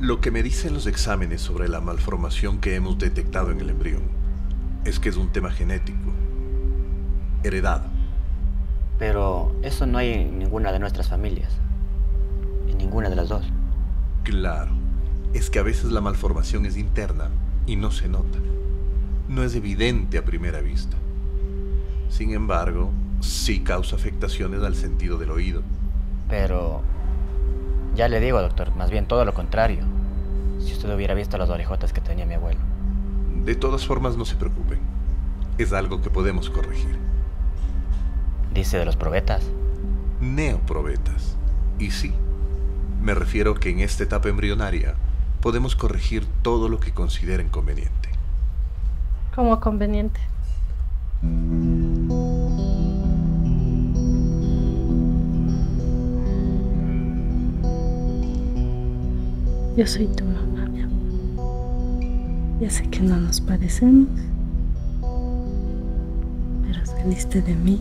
Lo que me dicen los exámenes sobre la malformación que hemos detectado en el embrión es que es un tema genético, heredado. Pero eso no hay en ninguna de nuestras familias. En ninguna de las dos. Claro, es que a veces la malformación es interna y no se nota. No es evidente a primera vista. Sin embargo, sí causa afectaciones al sentido del oído. Pero ya le digo, doctor, más bien todo lo contrario. Si usted hubiera visto las orejotas que tenía mi abuelo. De todas formas, no se preocupen. Es algo que podemos corregir. Dice de los probetas. Neoprobetas. Y sí, me refiero que en esta etapa embrionaria podemos corregir todo lo que consideren conveniente. Como conveniente. Yo soy tu mamá, mi amor. Ya sé que no nos parecemos, pero saliste de mí